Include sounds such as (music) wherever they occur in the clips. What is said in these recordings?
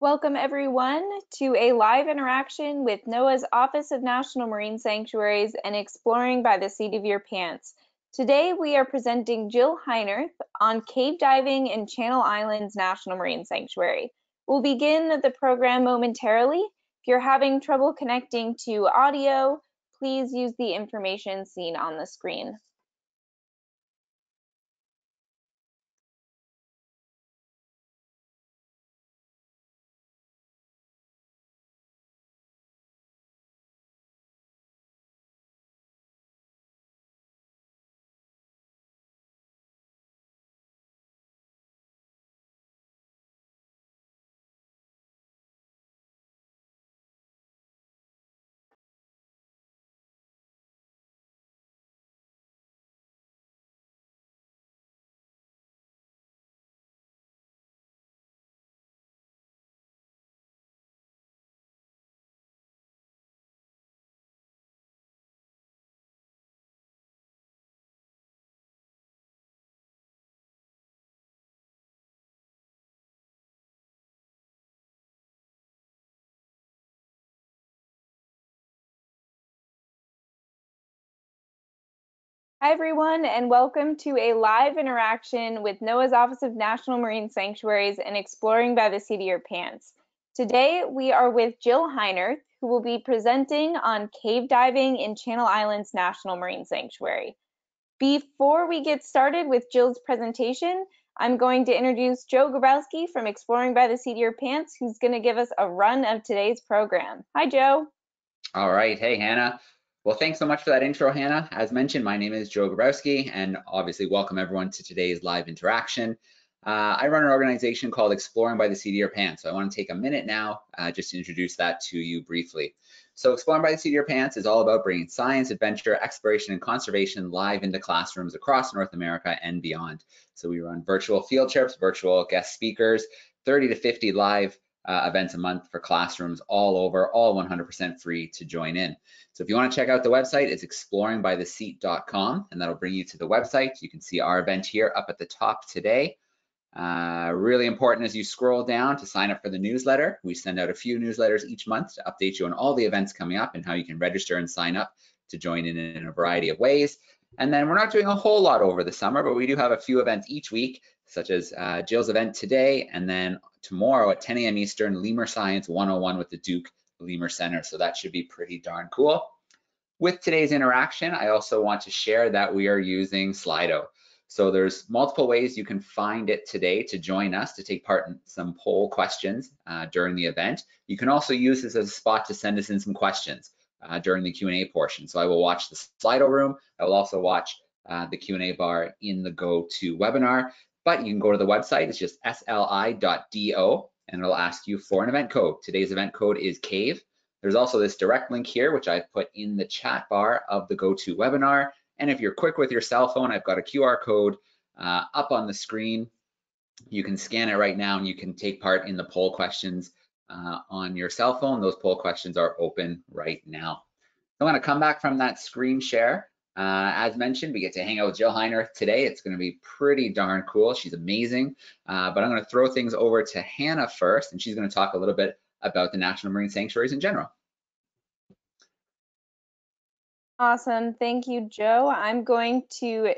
Welcome everyone to a live interaction with NOAA's Office of National Marine Sanctuaries and Exploring by the Seat of Your Pants. Today we are presenting Jill Heinerth on cave diving in Channel Islands National Marine Sanctuary. We'll begin the program momentarily. If you're having trouble connecting to audio, please use the information seen on the screen. Hi, everyone, and welcome to a live interaction with NOAA's Office of National Marine Sanctuaries and Exploring by the Seat of Your Pants. Today, we are with Jill Heinerth, who will be presenting on cave diving in Channel Islands National Marine Sanctuary. Before we get started with Jill's presentation, I'm going to introduce Joe Grabowski from Exploring by the Seat of Your Pants, who's going to give us a run of today's program. Hi, Joe. All right. Hey, Hannah. Well, thanks so much for that intro, Hannah. As mentioned, my name is Joe Grabowski, and obviously welcome everyone to today's live interaction. Uh, I run an organization called Exploring by the Seat of Your Pants, so I want to take a minute now uh, just to introduce that to you briefly. So Exploring by the Seat of Your Pants is all about bringing science, adventure, exploration, and conservation live into classrooms across North America and beyond. So we run virtual field trips, virtual guest speakers, 30 to 50 live uh, events a month for classrooms all over, all 100% free to join in. So if you want to check out the website, it's exploringbytheseat.com, and that'll bring you to the website. You can see our event here up at the top today. Uh, really important as you scroll down to sign up for the newsletter. We send out a few newsletters each month to update you on all the events coming up and how you can register and sign up to join in in a variety of ways. And then we're not doing a whole lot over the summer, but we do have a few events each week, such as uh, Jill's event today, and then tomorrow at 10 a.m. Eastern, Lemur Science 101 with the Duke Lemur Center. So that should be pretty darn cool. With today's interaction, I also want to share that we are using Slido. So there's multiple ways you can find it today to join us to take part in some poll questions uh, during the event. You can also use this as a spot to send us in some questions uh, during the Q&A portion. So I will watch the Slido room. I will also watch uh, the Q&A bar in the GoToWebinar, but you can go to the website. It's just sli.do and it'll ask you for an event code. Today's event code is CAVE. There's also this direct link here, which I've put in the chat bar of the GoToWebinar. And if you're quick with your cell phone, I've got a QR code uh, up on the screen. You can scan it right now and you can take part in the poll questions uh, on your cell phone. Those poll questions are open right now. I'm gonna come back from that screen share. Uh, as mentioned, we get to hang out with Jill Heinerth today. It's going to be pretty darn cool. She's amazing. Uh, but I'm going to throw things over to Hannah first, and she's going to talk a little bit about the National Marine Sanctuaries in general. Awesome. Thank you, Joe. I'm going to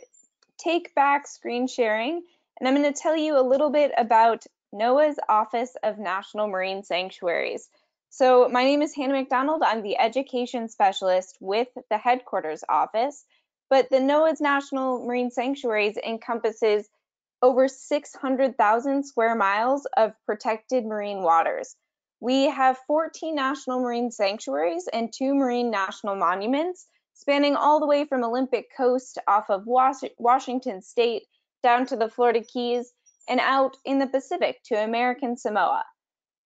take back screen sharing, and I'm going to tell you a little bit about NOAA's Office of National Marine Sanctuaries. So my name is Hannah McDonald. I'm the education specialist with the headquarters office, but the NOAA's National Marine Sanctuaries encompasses over 600,000 square miles of protected marine waters. We have 14 national marine sanctuaries and two marine national monuments spanning all the way from Olympic Coast off of Was Washington State down to the Florida Keys and out in the Pacific to American Samoa.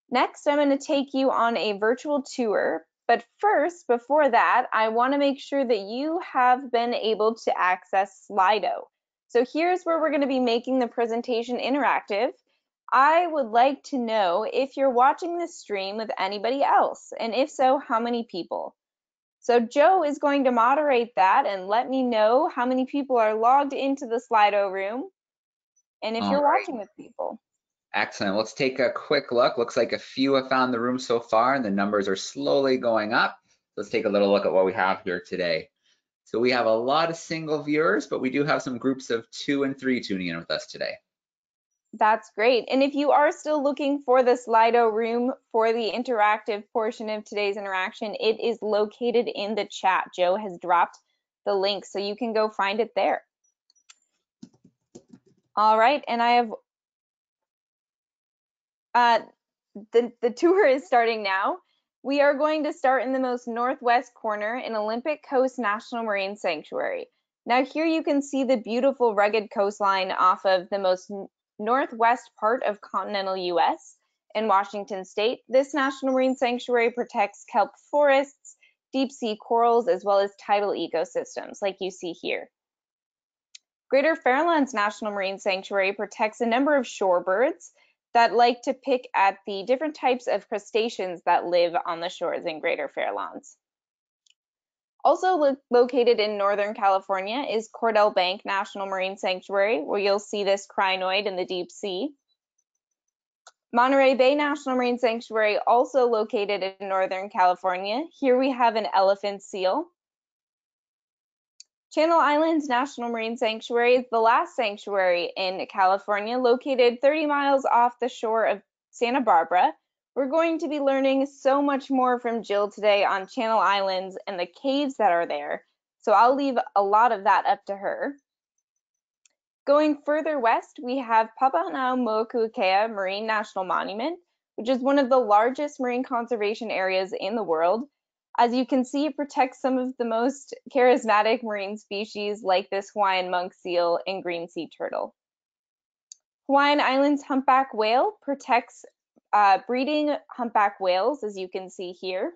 Next, I'm going to take you on a virtual tour. But first, before that, I want to make sure that you have been able to access Slido. So here's where we're going to be making the presentation interactive. I would like to know if you're watching this stream with anybody else, and if so, how many people. So Joe is going to moderate that and let me know how many people are logged into the Slido room and if All you're right. watching with people. Excellent. Let's take a quick look. Looks like a few have found the room so far and the numbers are slowly going up. Let's take a little look at what we have here today. So we have a lot of single viewers, but we do have some groups of two and three tuning in with us today. That's great. And if you are still looking for the Slido room for the interactive portion of today's interaction, it is located in the chat. Joe has dropped the link so you can go find it there. All right, and I have uh, the, the tour is starting now. We are going to start in the most northwest corner in Olympic Coast National Marine Sanctuary. Now here you can see the beautiful rugged coastline off of the most northwest part of continental US in Washington state. This National Marine Sanctuary protects kelp forests, deep sea corals, as well as tidal ecosystems like you see here. Greater Farallones National Marine Sanctuary protects a number of shorebirds that like to pick at the different types of crustaceans that live on the shores in Greater Farallones. Also lo located in Northern California is Cordell Bank National Marine Sanctuary, where you'll see this crinoid in the deep sea. Monterey Bay National Marine Sanctuary, also located in Northern California. Here we have an elephant seal. Channel Islands National Marine Sanctuary is the last sanctuary in California, located 30 miles off the shore of Santa Barbara we're going to be learning so much more from Jill today on Channel Islands and the caves that are there. So I'll leave a lot of that up to her. Going further west, we have Papahanaumokuakea Marine National Monument, which is one of the largest marine conservation areas in the world. As you can see, it protects some of the most charismatic marine species like this Hawaiian monk seal and green sea turtle. Hawaiian Islands humpback whale protects uh, breeding humpback whales, as you can see here.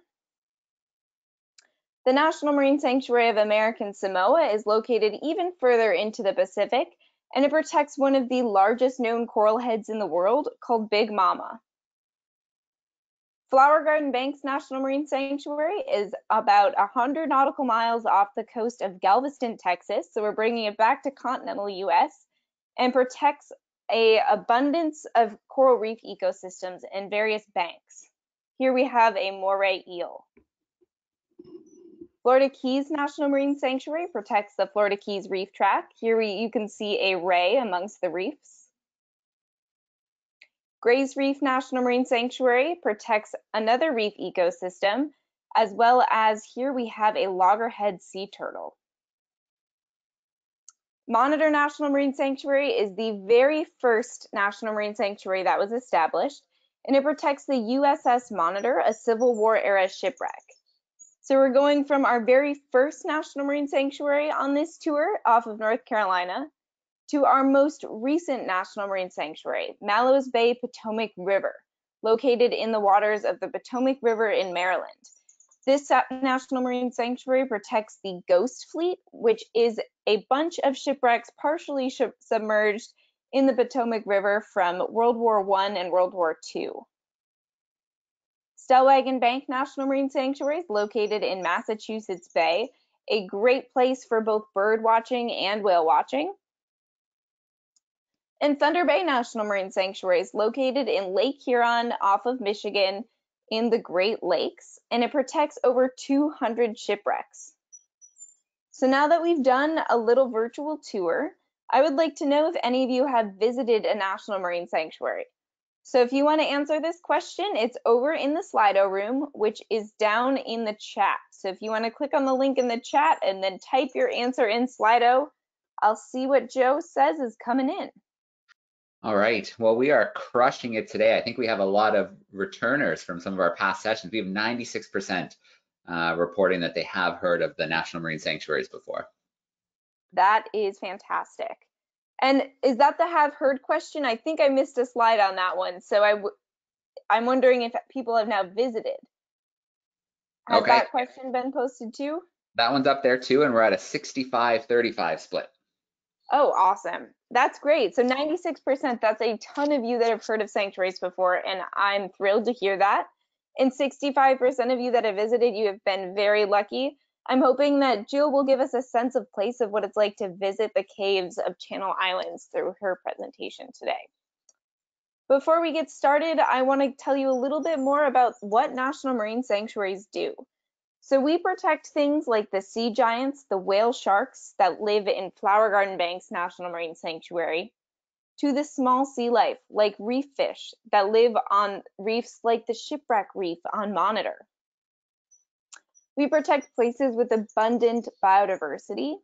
The National Marine Sanctuary of American Samoa is located even further into the Pacific, and it protects one of the largest known coral heads in the world called Big Mama. Flower Garden Banks National Marine Sanctuary is about 100 nautical miles off the coast of Galveston, Texas, so we're bringing it back to continental US, and protects a abundance of coral reef ecosystems and various banks. Here we have a moray eel. Florida Keys National Marine Sanctuary protects the Florida Keys Reef Tract. Here we, you can see a ray amongst the reefs. Gray's Reef National Marine Sanctuary protects another reef ecosystem, as well as here we have a loggerhead sea turtle. Monitor National Marine Sanctuary is the very first National Marine Sanctuary that was established, and it protects the USS Monitor, a Civil War era shipwreck. So we're going from our very first National Marine Sanctuary on this tour off of North Carolina to our most recent National Marine Sanctuary, Mallows Bay Potomac River, located in the waters of the Potomac River in Maryland. This National Marine Sanctuary protects the Ghost Fleet, which is a bunch of shipwrecks partially submerged in the Potomac River from World War I and World War II. Stellwagen Bank National Marine Sanctuary is located in Massachusetts Bay, a great place for both bird watching and whale watching. And Thunder Bay National Marine Sanctuary is located in Lake Huron off of Michigan in the Great Lakes, and it protects over 200 shipwrecks. So now that we've done a little virtual tour, I would like to know if any of you have visited a National Marine Sanctuary. So if you want to answer this question, it's over in the Slido room, which is down in the chat. So if you want to click on the link in the chat and then type your answer in Slido, I'll see what Joe says is coming in. All right. Well, we are crushing it today. I think we have a lot of returners from some of our past sessions. We have 96% uh, reporting that they have heard of the National Marine Sanctuaries before. That is fantastic. And is that the have heard question? I think I missed a slide on that one. So I w- I'm wondering if people have now visited. Has okay. that question been posted too? That one's up there too, and we're at a 65-35 split. Oh, awesome. That's great. So 96%, that's a ton of you that have heard of sanctuaries before, and I'm thrilled to hear that. And 65% of you that have visited, you have been very lucky. I'm hoping that Jill will give us a sense of place of what it's like to visit the caves of Channel Islands through her presentation today. Before we get started, I want to tell you a little bit more about what National Marine Sanctuaries do. So we protect things like the sea giants, the whale sharks that live in Flower Garden Banks National Marine Sanctuary, to the small sea life like reef fish that live on reefs like the shipwreck reef on Monitor. We protect places with abundant biodiversity.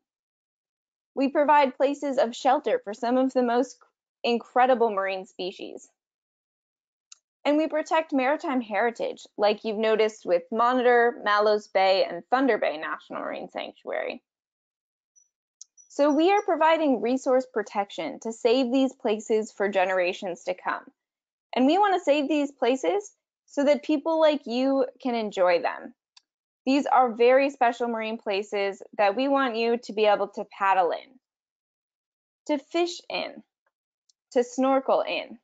We provide places of shelter for some of the most incredible marine species. And we protect maritime heritage, like you've noticed with Monitor, Mallows Bay, and Thunder Bay National Marine Sanctuary. So we are providing resource protection to save these places for generations to come. And we want to save these places so that people like you can enjoy them. These are very special marine places that we want you to be able to paddle in, to fish in, to snorkel in,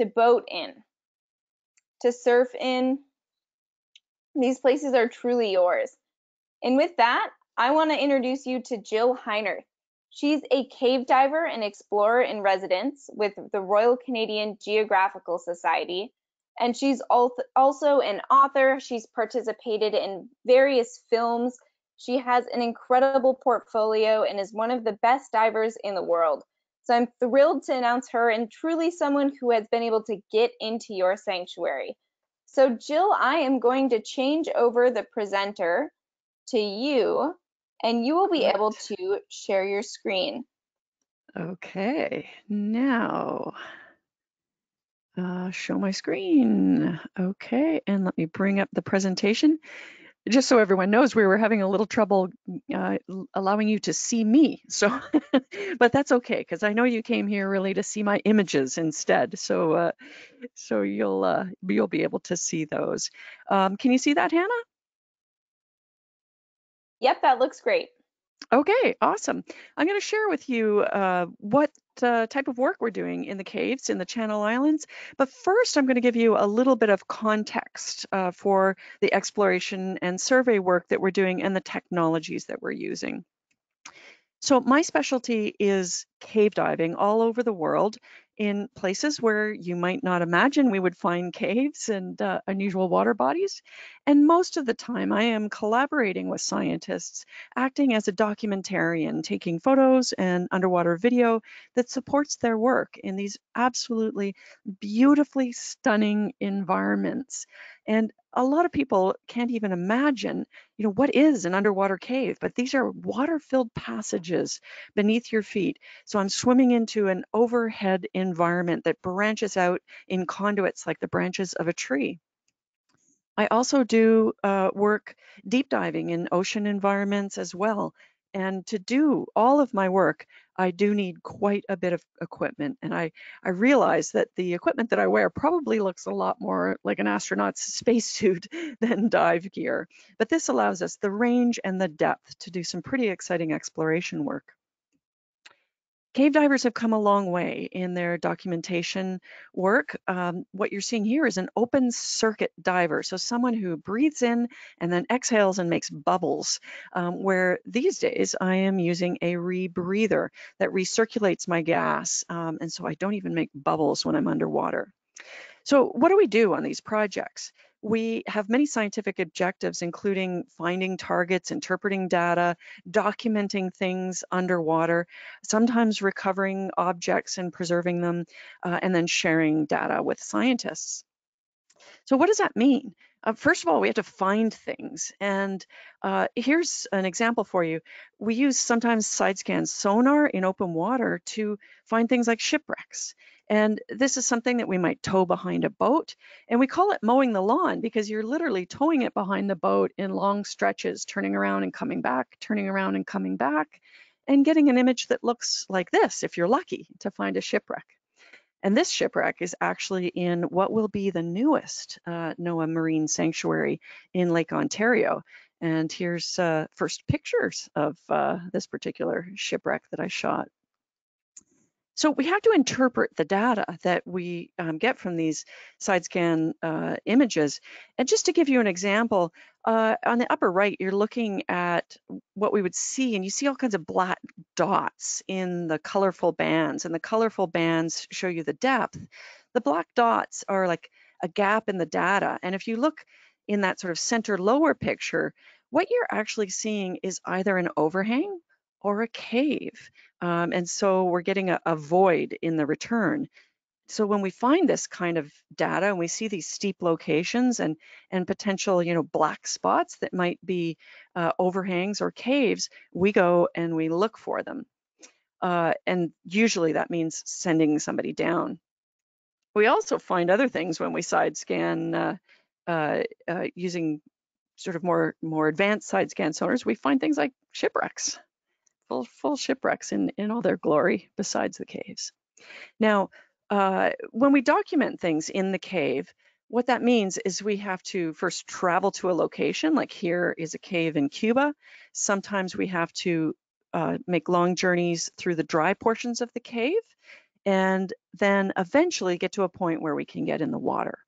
to boat in, to surf in. These places are truly yours. And with that, I want to introduce you to Jill Heinerth. She's a cave diver and explorer in residence with the Royal Canadian Geographical Society, and she's also an author. She's participated in various films. She has an incredible portfolio and is one of the best divers in the world. So I'm thrilled to announce her and truly someone who has been able to get into your sanctuary. So Jill, I am going to change over the presenter to you and you will be able to share your screen. Okay, now uh, show my screen. Okay, and let me bring up the presentation. Just so everyone knows, we were having a little trouble uh, allowing you to see me. So, (laughs) but that's okay because I know you came here really to see my images instead. So, uh, so you'll uh, you'll be able to see those. Um, can you see that, Hannah? Yep, that looks great. Okay, awesome. I'm going to share with you uh, what uh, type of work we're doing in the caves in the Channel Islands. But first, I'm going to give you a little bit of context uh, for the exploration and survey work that we're doing and the technologies that we're using. So my specialty is cave diving all over the world in places where you might not imagine we would find caves and uh, unusual water bodies. And most of the time, I am collaborating with scientists, acting as a documentarian, taking photos and underwater video that supports their work in these absolutely beautifully stunning environments. And a lot of people can't even imagine, you know, what is an underwater cave, but these are water-filled passages beneath your feet. So I'm swimming into an overhead environment that branches out in conduits like the branches of a tree. I also do uh, work deep diving in ocean environments as well. And to do all of my work, I do need quite a bit of equipment. And I, I realize that the equipment that I wear probably looks a lot more like an astronaut's (laughs) spacesuit than dive gear. But this allows us the range and the depth to do some pretty exciting exploration work. Cave divers have come a long way in their documentation work. Um, what you're seeing here is an open circuit diver, so someone who breathes in and then exhales and makes bubbles, um, where these days I am using a rebreather that recirculates my gas, um, and so I don't even make bubbles when I'm underwater. So what do we do on these projects? We have many scientific objectives, including finding targets, interpreting data, documenting things underwater, sometimes recovering objects and preserving them, uh, and then sharing data with scientists. So what does that mean? Uh, first of all, we have to find things. And uh, here's an example for you. We use sometimes side scan sonar in open water to find things like shipwrecks. And this is something that we might tow behind a boat. And we call it mowing the lawn because you're literally towing it behind the boat in long stretches, turning around and coming back, turning around and coming back, and getting an image that looks like this if you're lucky to find a shipwreck. And this shipwreck is actually in what will be the newest uh, NOAA Marine Sanctuary in Lake Ontario. And here's uh, first pictures of uh, this particular shipwreck that I shot. So we have to interpret the data that we um, get from these side scan uh, images. And just to give you an example, uh, on the upper right, you're looking at what we would see, and you see all kinds of black dots in the colorful bands, and the colorful bands show you the depth. The black dots are like a gap in the data. And if you look in that sort of center lower picture, what you're actually seeing is either an overhang or a cave. Um, and so we're getting a, a void in the return. So when we find this kind of data and we see these steep locations and, and potential, you know, black spots that might be uh, overhangs or caves, we go and we look for them. Uh, and usually that means sending somebody down. We also find other things when we side scan uh, uh, uh using sort of more more advanced side scan sonars. We find things like shipwrecks full, full shipwrecks in, in all their glory besides the caves. Now, uh, when we document things in the cave, what that means is we have to first travel to a location, like here is a cave in Cuba. Sometimes we have to uh, make long journeys through the dry portions of the cave and then eventually get to a point where we can get in the water.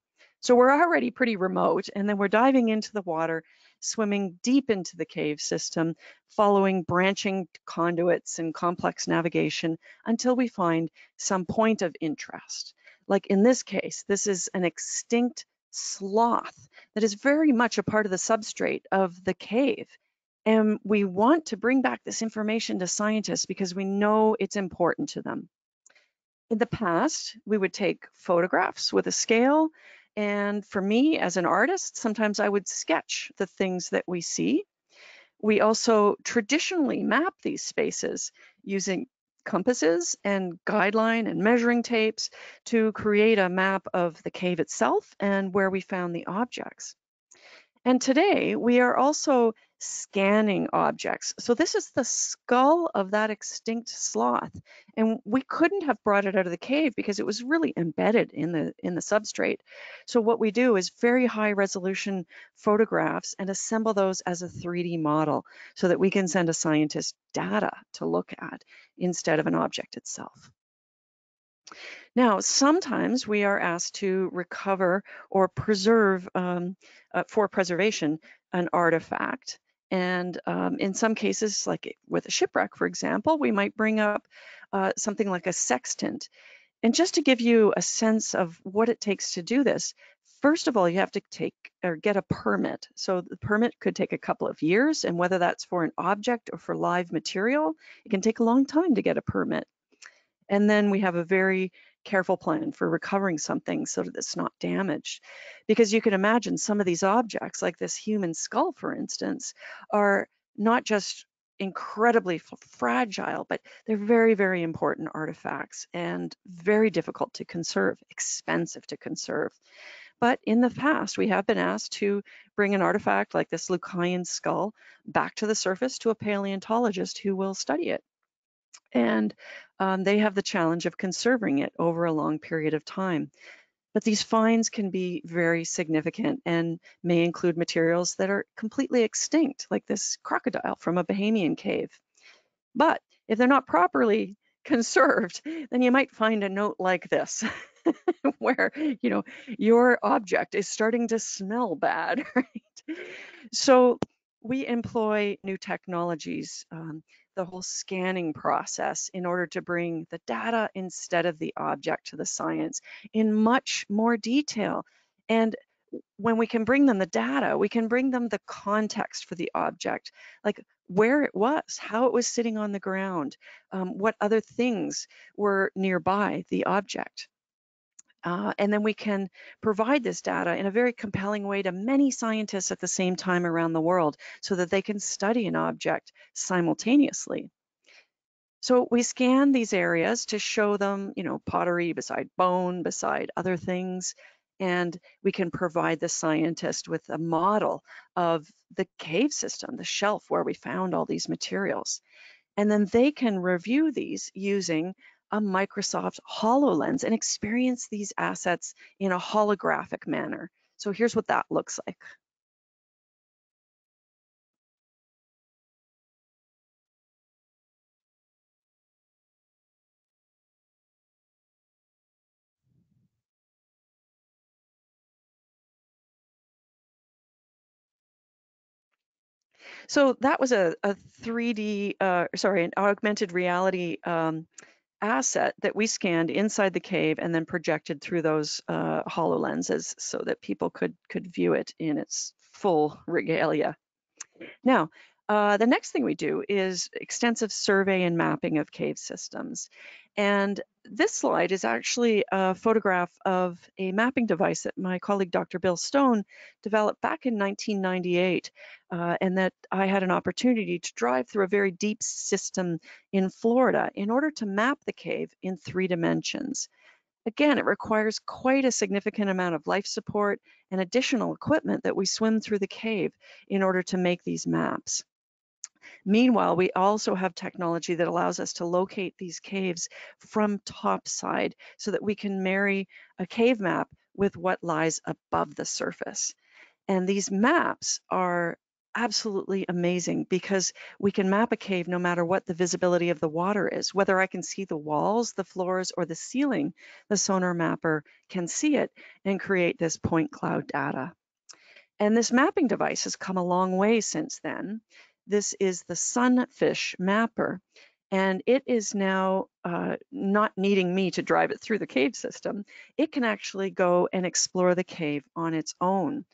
So we're already pretty remote and then we're diving into the water swimming deep into the cave system, following branching conduits and complex navigation until we find some point of interest. Like in this case, this is an extinct sloth that is very much a part of the substrate of the cave. And we want to bring back this information to scientists because we know it's important to them. In the past, we would take photographs with a scale and for me as an artist, sometimes I would sketch the things that we see. We also traditionally map these spaces using compasses and guideline and measuring tapes to create a map of the cave itself and where we found the objects. And today we are also scanning objects. So this is the skull of that extinct sloth. And we couldn't have brought it out of the cave because it was really embedded in the in the substrate. So what we do is very high resolution photographs and assemble those as a 3D model so that we can send a scientist data to look at instead of an object itself. Now, sometimes we are asked to recover or preserve um, uh, for preservation an artifact. And um, in some cases, like with a shipwreck, for example, we might bring up uh, something like a sextant. And just to give you a sense of what it takes to do this, first of all, you have to take or get a permit. So the permit could take a couple of years, and whether that's for an object or for live material, it can take a long time to get a permit. And then we have a very careful plan for recovering something so that it's not damaged. Because you can imagine some of these objects, like this human skull, for instance, are not just incredibly fragile, but they're very, very important artifacts and very difficult to conserve, expensive to conserve. But in the past, we have been asked to bring an artifact like this Lucayan skull back to the surface to a paleontologist who will study it and um, they have the challenge of conserving it over a long period of time. But these finds can be very significant and may include materials that are completely extinct, like this crocodile from a Bahamian cave. But if they're not properly (laughs) conserved, then you might find a note like this, (laughs) where, you know, your object is starting to smell bad, (laughs) right? So we employ new technologies um, the whole scanning process in order to bring the data instead of the object to the science in much more detail. And when we can bring them the data, we can bring them the context for the object, like where it was, how it was sitting on the ground, um, what other things were nearby the object. Uh, and then we can provide this data in a very compelling way to many scientists at the same time around the world so that they can study an object simultaneously. So we scan these areas to show them, you know, pottery beside bone, beside other things, and we can provide the scientist with a model of the cave system, the shelf where we found all these materials. And then they can review these using a Microsoft HoloLens and experience these assets in a holographic manner. So here's what that looks like. So that was a, a 3D, uh, sorry, an augmented reality um, asset that we scanned inside the cave and then projected through those uh, HoloLenses so that people could could view it in its full regalia. Now, uh, the next thing we do is extensive survey and mapping of cave systems. And this slide is actually a photograph of a mapping device that my colleague Dr. Bill Stone developed back in 1998 uh, and that I had an opportunity to drive through a very deep system in Florida in order to map the cave in three dimensions. Again, it requires quite a significant amount of life support and additional equipment that we swim through the cave in order to make these maps. Meanwhile, we also have technology that allows us to locate these caves from topside so that we can marry a cave map with what lies above the surface. And these maps are absolutely amazing because we can map a cave no matter what the visibility of the water is. Whether I can see the walls, the floors, or the ceiling, the sonar mapper can see it and create this point cloud data. And this mapping device has come a long way since then. This is the Sunfish Mapper, and it is now uh, not needing me to drive it through the cave system. It can actually go and explore the cave on its own.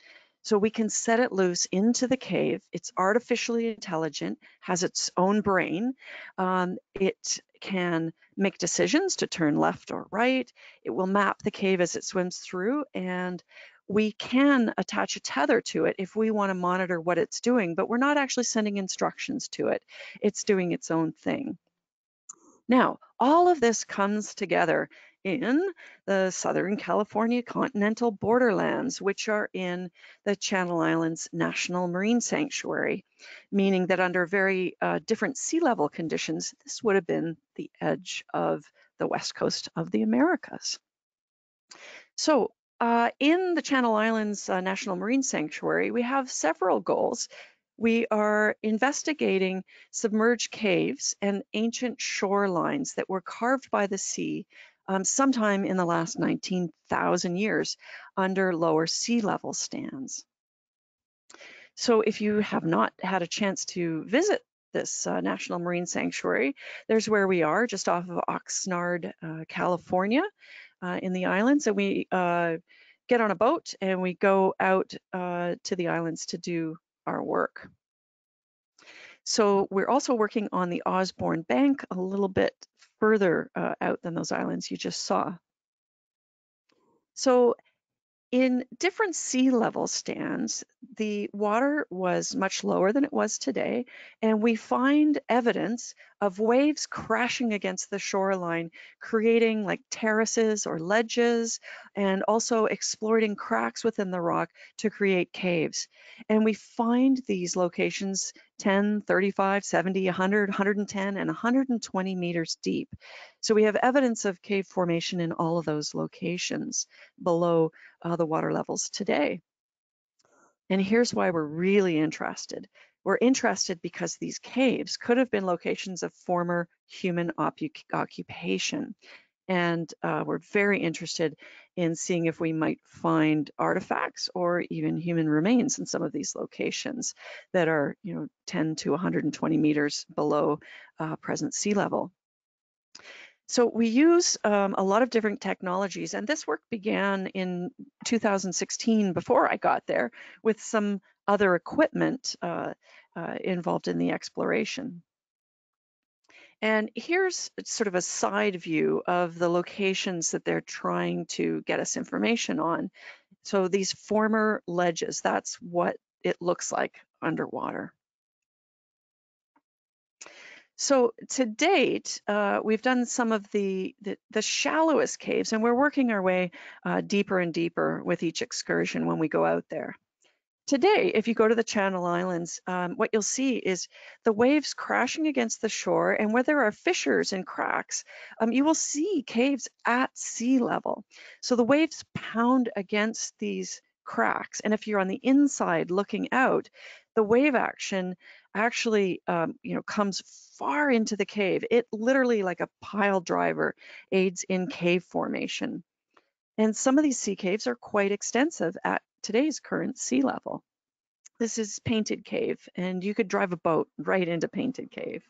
So we can set it loose into the cave. It's artificially intelligent, has its own brain. Um, it can make decisions to turn left or right. It will map the cave as it swims through and we can attach a tether to it if we want to monitor what it's doing, but we're not actually sending instructions to it. It's doing its own thing. Now, all of this comes together in the Southern California continental borderlands, which are in the Channel Islands National Marine Sanctuary, meaning that under very uh, different sea level conditions, this would have been the edge of the west coast of the Americas. So uh, in the Channel Islands uh, National Marine Sanctuary, we have several goals. We are investigating submerged caves and ancient shorelines that were carved by the sea um, sometime in the last 19,000 years under lower sea level stands. So if you have not had a chance to visit this uh, National Marine Sanctuary, there's where we are, just off of Oxnard, uh, California uh, in the islands and we uh, get on a boat and we go out uh, to the islands to do our work. So we're also working on the Osborn Bank a little bit further uh, out than those islands you just saw. So in different sea level stands, the water was much lower than it was today, and we find evidence of waves crashing against the shoreline, creating like terraces or ledges, and also exploiting cracks within the rock to create caves. And we find these locations 10, 35, 70, 100, 110, and 120 meters deep. So we have evidence of cave formation in all of those locations below uh, the water levels today. And here's why we're really interested. We're interested because these caves could have been locations of former human occupation. And uh, we're very interested in seeing if we might find artifacts or even human remains in some of these locations that are, you know, 10 to 120 meters below uh, present sea level. So we use um, a lot of different technologies, and this work began in 2016 before I got there with some other equipment uh, uh, involved in the exploration. And here's sort of a side view of the locations that they're trying to get us information on. So these former ledges, that's what it looks like underwater. So to date, uh, we've done some of the, the, the shallowest caves, and we're working our way uh, deeper and deeper with each excursion when we go out there. Today, if you go to the Channel Islands, um, what you'll see is the waves crashing against the shore, and where there are fissures and cracks, um, you will see caves at sea level. So the waves pound against these cracks, and if you're on the inside looking out, the wave action actually um, you know comes far into the cave it literally like a pile driver aids in cave formation and some of these sea caves are quite extensive at today's current sea level this is Painted Cave, and you could drive a boat right into Painted Cave.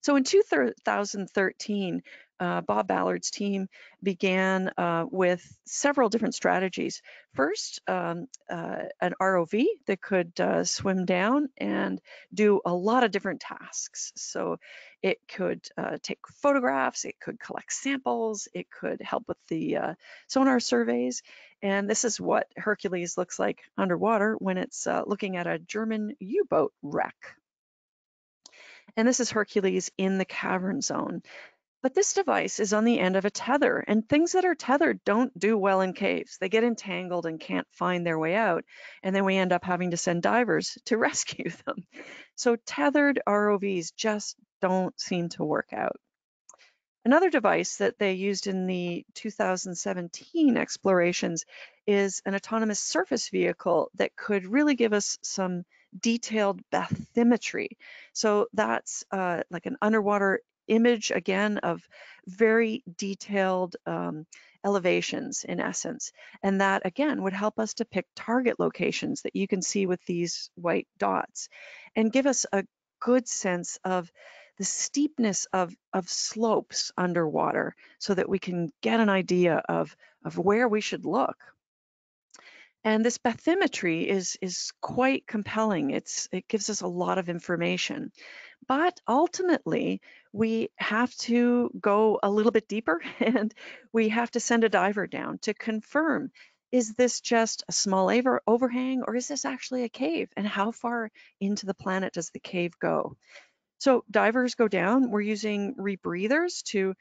So in 2013, uh, Bob Ballard's team began uh, with several different strategies. First, um, uh, an ROV that could uh, swim down and do a lot of different tasks. So it could uh, take photographs, it could collect samples, it could help with the uh, sonar surveys. And this is what Hercules looks like underwater when it's uh, looking at a German U-boat wreck. And this is Hercules in the cavern zone. But this device is on the end of a tether, and things that are tethered don't do well in caves. They get entangled and can't find their way out, and then we end up having to send divers to (laughs) rescue them. So tethered ROVs just don't seem to work out. Another device that they used in the 2017 explorations is an autonomous surface vehicle that could really give us some detailed bathymetry. So that's uh, like an underwater image again of very detailed um, elevations in essence. And that again would help us to pick target locations that you can see with these white dots and give us a good sense of the steepness of, of slopes underwater so that we can get an idea of, of where we should look. And this bathymetry is, is quite compelling. It's, it gives us a lot of information. But ultimately, we have to go a little bit deeper (laughs) and we have to send a diver down to confirm is this just a small overhang or is this actually a cave? And how far into the planet does the cave go? So divers go down. We're using rebreathers to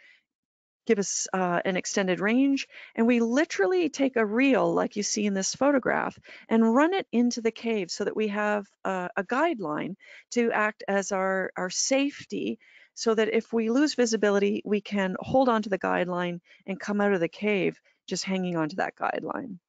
give us uh, an extended range. And we literally take a reel like you see in this photograph and run it into the cave so that we have uh, a guideline to act as our, our safety so that if we lose visibility, we can hold on to the guideline and come out of the cave just hanging on to that guideline.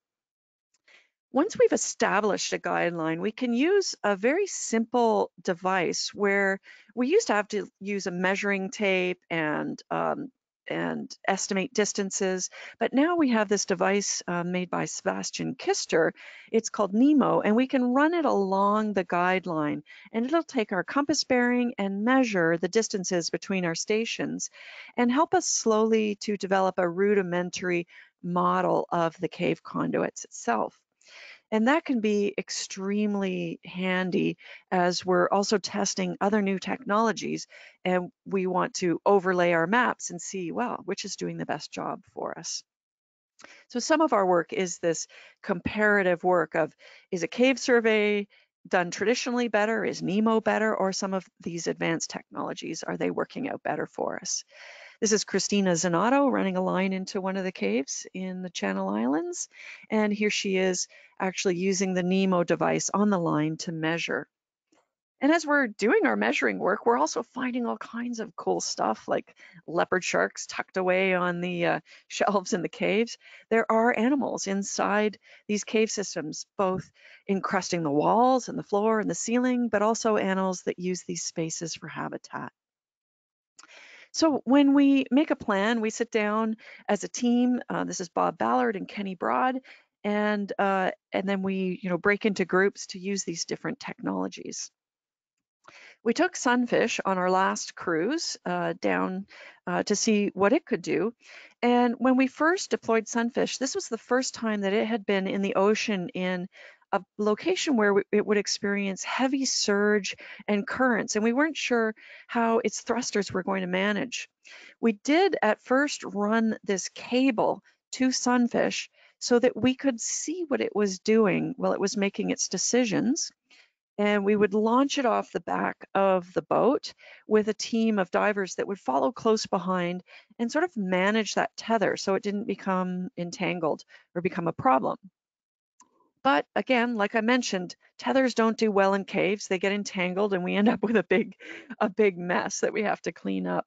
Once we've established a guideline, we can use a very simple device where we used to have to use a measuring tape and um, and estimate distances. But now we have this device uh, made by Sebastian Kister. It's called NEMO, and we can run it along the guideline, and it'll take our compass bearing and measure the distances between our stations and help us slowly to develop a rudimentary model of the cave conduits itself. And that can be extremely handy as we're also testing other new technologies and we want to overlay our maps and see, well, which is doing the best job for us. So some of our work is this comparative work of, is a cave survey done traditionally better? Is NEMO better? Or some of these advanced technologies, are they working out better for us? This is Christina Zanato running a line into one of the caves in the Channel Islands. And here she is actually using the NEMO device on the line to measure. And as we're doing our measuring work, we're also finding all kinds of cool stuff like leopard sharks tucked away on the uh, (laughs) shelves in the caves. There are animals inside these cave systems, both encrusting the walls and the floor and the ceiling, but also animals that use these spaces for habitat. So when we make a plan, we sit down as a team. Uh, this is Bob Ballard and Kenny Broad, and uh, and then we you know break into groups to use these different technologies. We took Sunfish on our last cruise uh, down uh, to see what it could do. And when we first deployed Sunfish, this was the first time that it had been in the ocean in a location where it would experience heavy surge and currents, and we weren't sure how its thrusters were going to manage. We did at first run this cable to Sunfish so that we could see what it was doing while it was making its decisions. And we would launch it off the back of the boat with a team of divers that would follow close behind and sort of manage that tether so it didn't become entangled or become a problem. But again, like I mentioned, tethers don't do well in caves. They get entangled and we end up (laughs) with a big, a big mess that we have to clean up.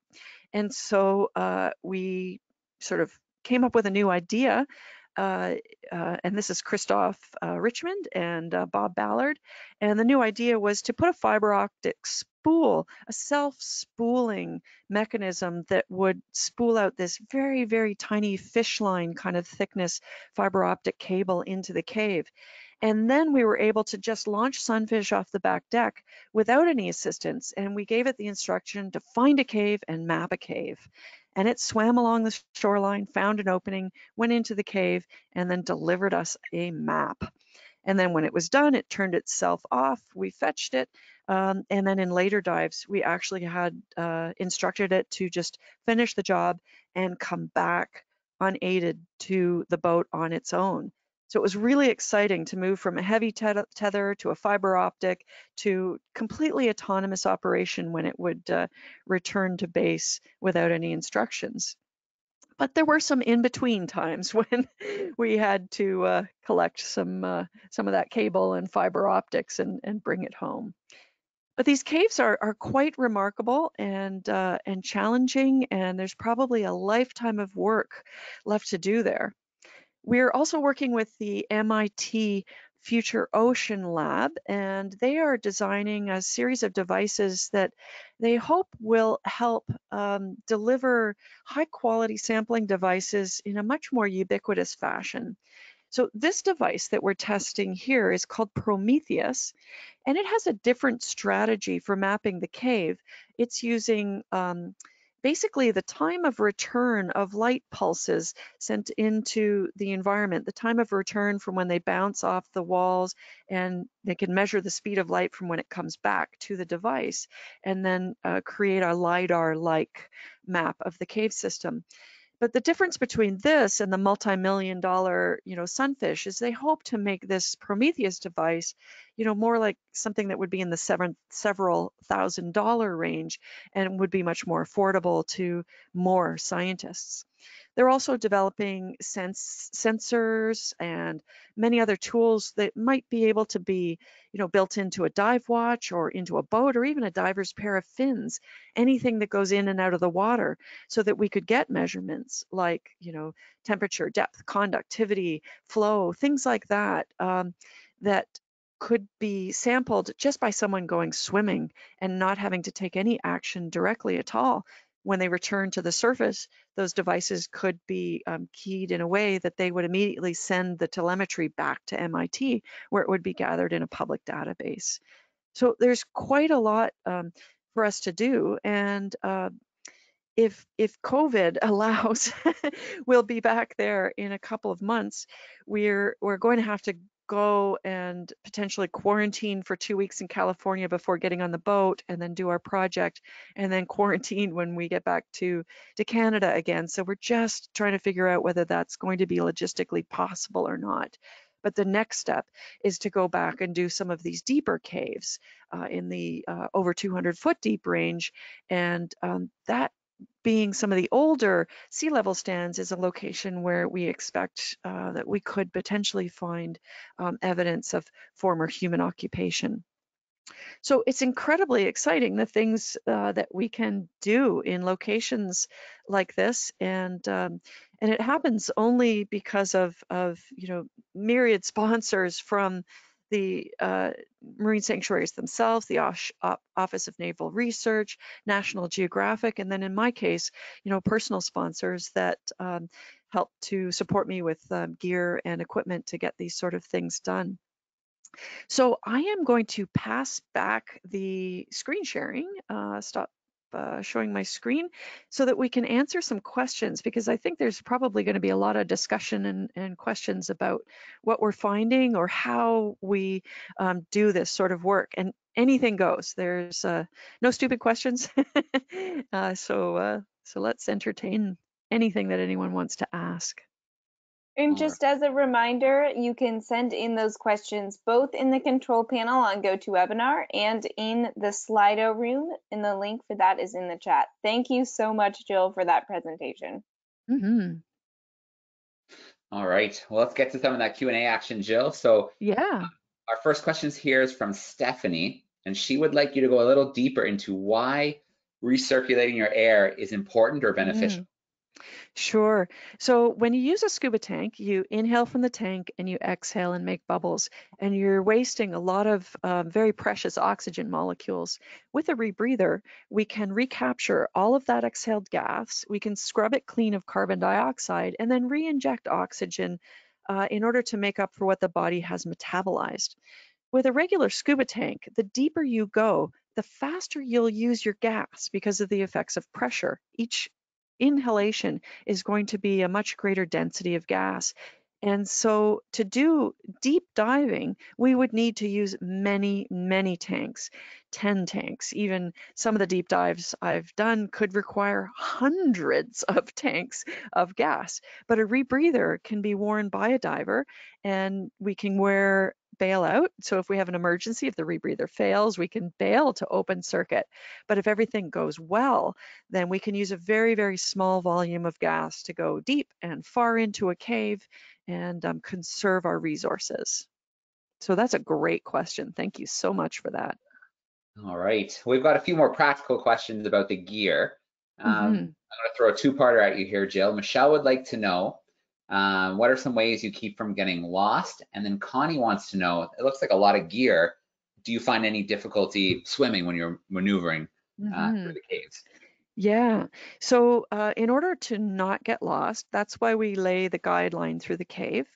And so uh, we sort of came up with a new idea uh, uh, and this is Kristof uh, Richmond and uh, Bob Ballard. And the new idea was to put a fiber optic spool, a self-spooling mechanism that would spool out this very, very tiny fish line kind of thickness fiber optic cable into the cave. And then we were able to just launch Sunfish off the back deck without any assistance. And we gave it the instruction to find a cave and map a cave. And it swam along the shoreline, found an opening, went into the cave, and then delivered us a map. And then when it was done, it turned itself off. We fetched it. Um, and then in later dives, we actually had uh, instructed it to just finish the job and come back unaided to the boat on its own. So it was really exciting to move from a heavy tether to a fiber optic to completely autonomous operation when it would uh, return to base without any instructions. But there were some in-between times (laughs) when we had to uh, collect some uh, some of that cable and fiber optics and, and bring it home. But these caves are, are quite remarkable and uh, and challenging, and there's probably a lifetime of work left to do there. We're also working with the MIT Future Ocean Lab, and they are designing a series of devices that they hope will help um, deliver high quality sampling devices in a much more ubiquitous fashion. So this device that we're testing here is called Prometheus, and it has a different strategy for mapping the cave. It's using um, basically the time of return of light pulses sent into the environment, the time of return from when they bounce off the walls and they can measure the speed of light from when it comes back to the device and then uh, create a LiDAR-like map of the cave system. But the difference between this and the multi-million dollar, you know, Sunfish is they hope to make this Prometheus device, you know, more like something that would be in the seven, several thousand dollar range and would be much more affordable to more scientists. They're also developing sense, sensors and many other tools that might be able to be, you know, built into a dive watch or into a boat or even a diver's pair of fins, anything that goes in and out of the water so that we could get measurements like, you know, temperature, depth, conductivity, flow, things like that, um, that could be sampled just by someone going swimming and not having to take any action directly at all when they return to the surface, those devices could be um, keyed in a way that they would immediately send the telemetry back to MIT, where it would be gathered in a public database. So there's quite a lot um, for us to do. And uh, if if COVID (laughs) allows, we'll be back there in a couple of months. We're we're going to have to go and potentially quarantine for two weeks in California before getting on the boat and then do our project and then (laughs) quarantine when we get back to, to Canada again. So we're just trying to figure out whether that's going to be logistically possible or not. But the next step is to go back and do some of these deeper caves uh, in the uh, over 200 foot deep range. And um, that being some of the older sea level stands is a location where we expect uh, that we could potentially find um, evidence of former human occupation. So it's incredibly exciting the things uh, that we can do in locations like this, and um, and it happens only because of of you know myriad (laughs) sponsors from the uh, marine sanctuaries themselves, the Office of Naval Research, National Geographic, and then in my case, you know, personal sponsors that um, help to support me with um, gear and equipment to get these sort of things done. So I am going to pass back the screen sharing, uh, stop uh, showing my screen so that we can answer some questions because I think there's probably going to be a lot of discussion and, and questions about what we're finding or how we um, do this sort of work. And anything goes. There's uh, no stupid questions. (laughs) uh, so, uh, so let's entertain anything that anyone wants to ask. And just as a reminder, you can send in those questions both in the control panel on GoToWebinar and in the Slido room. And the link for that is in the chat. Thank you so much, Jill, for that presentation. Mm -hmm. All right. Well, let's get to some of that Q&A action, Jill. So yeah, our first questions here is from Stephanie, and she would like you to go a little deeper into why recirculating your air is important or beneficial. Mm. Sure. So when you use a scuba tank, you inhale from the tank and you exhale and make bubbles, and you're wasting a lot of uh, very precious oxygen molecules. With a rebreather, we can recapture all of that exhaled gas, we can scrub it clean of carbon dioxide, and then re-inject oxygen uh, in order to make up for what the body has metabolized. With a regular scuba tank, the deeper you go, the faster you'll use your gas because of the effects of pressure. Each inhalation is going to be a much greater density of gas. And so to do deep diving, we would need to use many, many tanks, 10 tanks. Even some of the deep dives I've done could require hundreds of (laughs) tanks of gas. But a rebreather can be worn by a diver and we can wear bail out. So if we have an emergency, if the rebreather fails, we can bail to open circuit. But if everything goes well, then we can use a very, very small volume of gas to go deep and far into a cave and um, conserve our resources. So that's a great question. Thank you so much for that. All right. We've got a few more practical questions about the gear. Um, mm -hmm. I'm going to throw a two-parter at you here, Jill. Michelle would like to know um, what are some ways you keep from getting lost? And then Connie wants to know, it looks like a lot of gear. Do you find any difficulty swimming when you're maneuvering uh, mm -hmm. through the caves? Yeah. So uh, in order to not get lost, that's why we lay the guideline through the cave.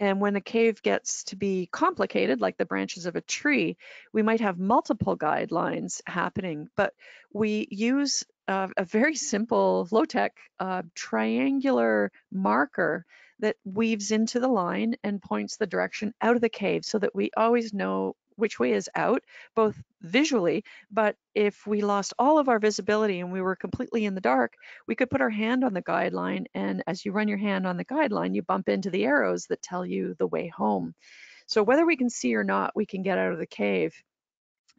And when the cave gets to be complicated, like the branches of a tree, we might have multiple guidelines happening, but we use uh, a very simple low-tech uh, triangular marker that weaves into the line and points the direction out of the cave so that we always know which way is out, both visually, but if we lost all of our visibility and we were completely in the dark, we could put our hand on the guideline. And as you run your hand on the guideline, you bump into the arrows that tell you the way home. So whether we can see or not, we can get out of the cave.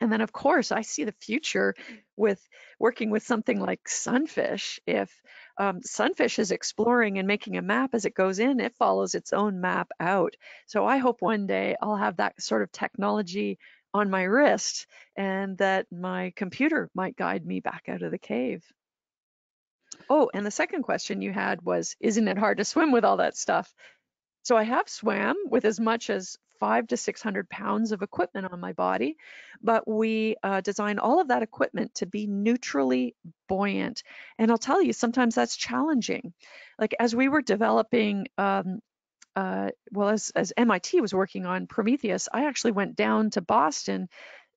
And then, of course, I see the future with working with something like Sunfish. If um, Sunfish is exploring and making a map as it goes in, it follows its own map out. So I hope one day I'll have that sort of technology on my wrist and that my computer might guide me back out of the cave. Oh, and the second question you had was, isn't it hard to swim with all that stuff? So I have swam with as much as five to 600 pounds of equipment on my body, but we uh, design all of that equipment to be neutrally buoyant. And I'll tell you, sometimes that's challenging. Like as we were developing um, uh, well, as, as MIT was working on Prometheus, I actually went down to Boston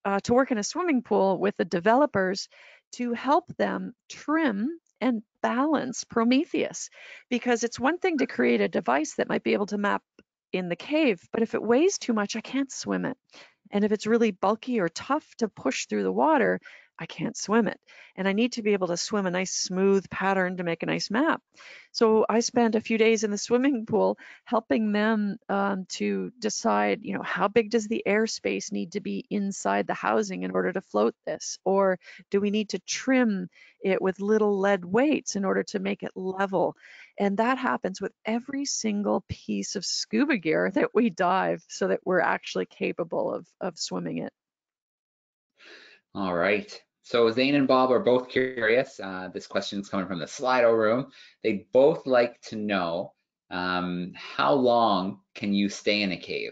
uh, to work in a swimming pool with the developers to help them trim and balance Prometheus because it's one thing to create a device that might be able to map in the cave, but if it weighs too much, I can't swim it. And if it's really bulky or tough to push through the water, I can't swim it. And I need to be able to swim a nice smooth pattern to make a nice map. So I spent a few days in the (laughs) swimming pool helping them um, to decide, you know, how big does the airspace need to be inside the housing in order to float this? Or do we need to trim it with little lead weights in order to make it level? And that happens with every single piece of scuba gear that we dive so that we're actually capable of, of swimming it. All right. So Zane and Bob are both curious. Uh, this question is coming from the Slido room. They both like to know um, how long can you stay in a cave?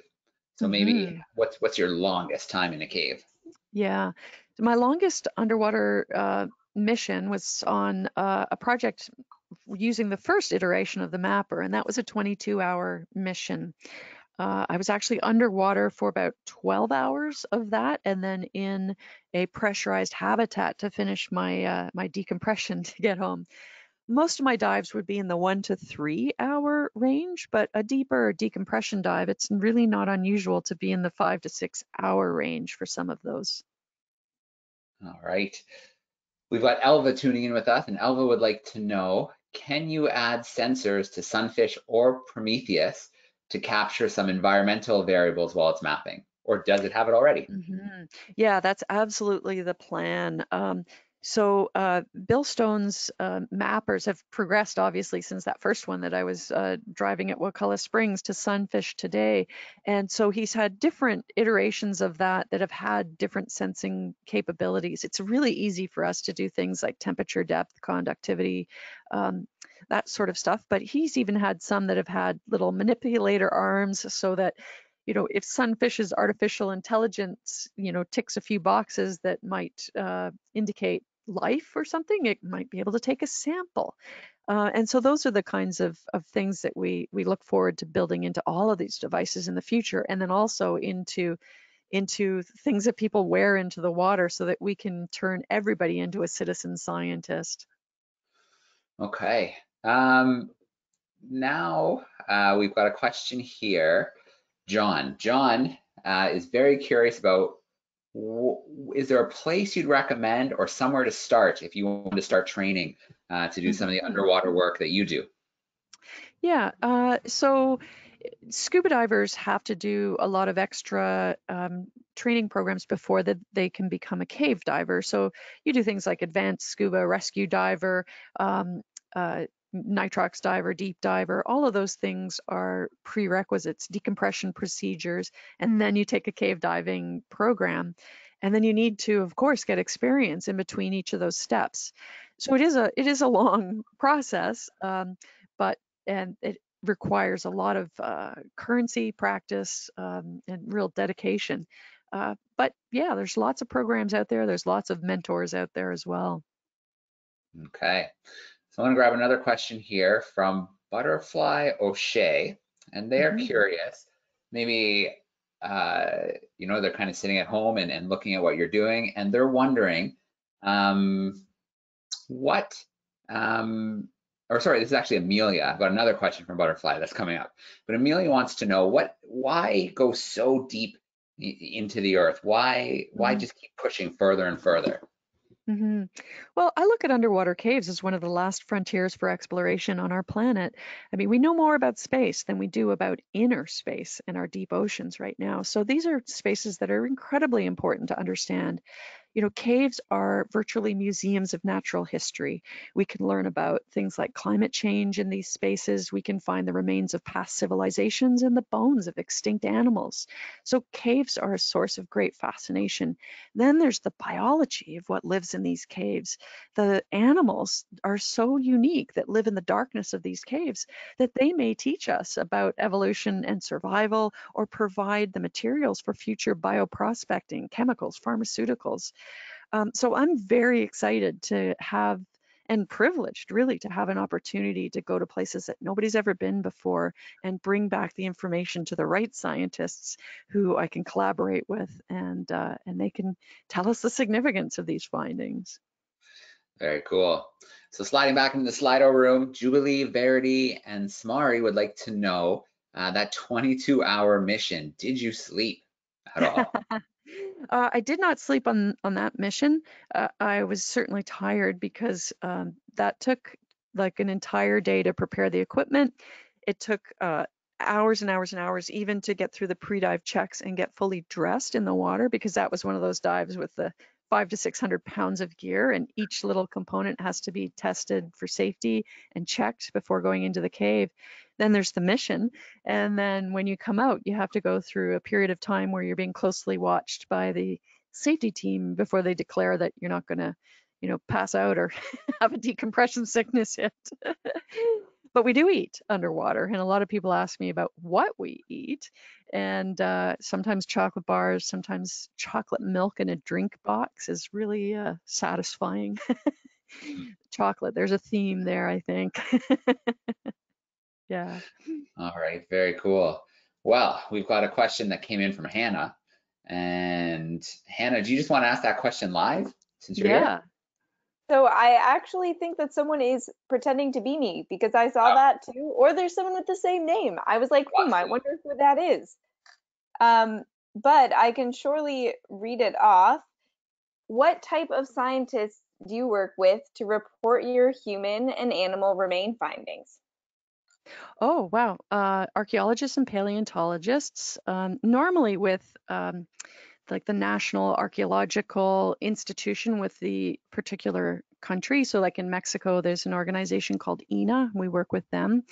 So maybe mm -hmm. what's what's your longest time in a cave? Yeah, my longest underwater uh, mission was on uh, a project using the first iteration of the mapper, and that was a 22-hour mission. Uh, I was actually underwater for about 12 hours of that, and then in a pressurized habitat to finish my uh, my decompression (laughs) to get home. Most of my dives would be in the one to three hour range, but a deeper decompression dive, it's really not unusual to be in the five to six hour range for some of those. All right. We've got Elva tuning in with us, and Elva would like to know, can you add sensors to Sunfish or Prometheus to capture some environmental variables while it's mapping? Or does it have it already? Mm -hmm. Yeah, that's absolutely the plan. Um, so uh, Bill Stone's uh, mappers have progressed obviously since that first one that I was uh, driving at Wakulla Springs to Sunfish today. And so he's had different iterations of that that have had different sensing capabilities. It's really easy for us to do things like temperature, depth, conductivity, um, that sort of stuff. But he's even had some that have had little manipulator arms so that you know, if Sunfish's artificial intelligence, you know, ticks a few boxes that might uh, indicate life or something, it might be able to take a sample. Uh, and so those are the kinds of, of things that we, we look forward to building into all of these devices in the future, and then also into into things that people wear into the water so that we can turn everybody into a citizen scientist. Okay. Um, now uh, we've got a question here. John. John uh, is very curious about is there a place you'd recommend or somewhere to start if you want to start training uh, to do some of the mm-hmm. underwater work that you do? Yeah, uh, so scuba divers have to do a lot of extra um, training programs before that they can become a cave diver. So you do things like advanced scuba rescue diver, um, uh, nitrox diver, deep diver, all of those things are prerequisites, decompression procedures, and then you take a cave diving program. And then you need to, of course, get experience in between each of those steps. So it is a it is a long (laughs) process, um, but and it requires a lot of uh, currency practice um, and real dedication. Uh, but yeah, there's lots of programs out there. There's lots of mentors out there as well. Okay. So I'm going to grab another question here from Butterfly O'Shea, and they're mm -hmm. curious. Maybe, uh, you know, they're kind of sitting at home and, and looking at what you're doing, and they're wondering um, what um, or sorry, this is actually Amelia. I've got another question from Butterfly that's coming up. But Amelia wants to know what, why go so deep into the earth? Why, why mm-hmm. just keep pushing further and further? Mm -hmm. Well, I look at underwater caves as one of the last frontiers for exploration on our planet. I mean, we know more about space than we do about inner space and our deep oceans right now. So these are spaces that are incredibly important to understand. You know, caves are virtually museums of natural history. We can learn about things like climate change in these spaces. We can find the remains of past civilizations and the bones of extinct animals. So caves are a source of great fascination. Then there's the biology of what lives in these caves. The animals are so unique that live in the darkness of these caves that they may teach us about evolution and survival or provide the materials for future bioprospecting, chemicals, pharmaceuticals. Um, so I'm very excited to have and privileged really to have an opportunity to go to places that nobody's ever been before and bring back the information to the right scientists who I can collaborate with and uh, and they can tell us the significance of these findings. Very cool. So sliding back into the Slido room, Jubilee, Verity, and Smari would like to know uh, that 22 hour mission. Did you sleep at all? (laughs) Uh, I did not sleep on on that mission. Uh, I was certainly tired because um, that took like an entire day to prepare the equipment. It took uh, hours and hours and hours even to get through the pre-dive checks and get fully dressed in the water because that was one of those dives with the five to 600 pounds of gear and each little component has to be tested for safety and checked before going into the cave. Then there's the mission. And then when you come out, you have to go through a period of time where you're being closely watched by the safety team before they declare that you're not going to, you know, pass out or (laughs) have a decompression sickness hit. (laughs) but we do eat underwater. And a lot of people ask me about what we eat. And uh, sometimes chocolate bars, sometimes chocolate milk in a drink box is really uh, satisfying. (laughs) chocolate, there's a theme there, I think. (laughs) yeah. All right, very cool. Well, we've got a question that came in from Hannah. And Hannah, do you just want to ask that question live since you're yeah. here? So I actually think that someone is pretending to be me because I saw oh. that too. Or there's someone with the same name. I was like, hmm, I wonder who that is. Um, but I can surely read it off. What type of scientists do you work with to report your human and animal remain findings? Oh, wow. Uh, archaeologists and paleontologists, um, normally with um, like the National Archaeological Institution with the particular country. So, like in Mexico, there's an organization called INAH. We work with them.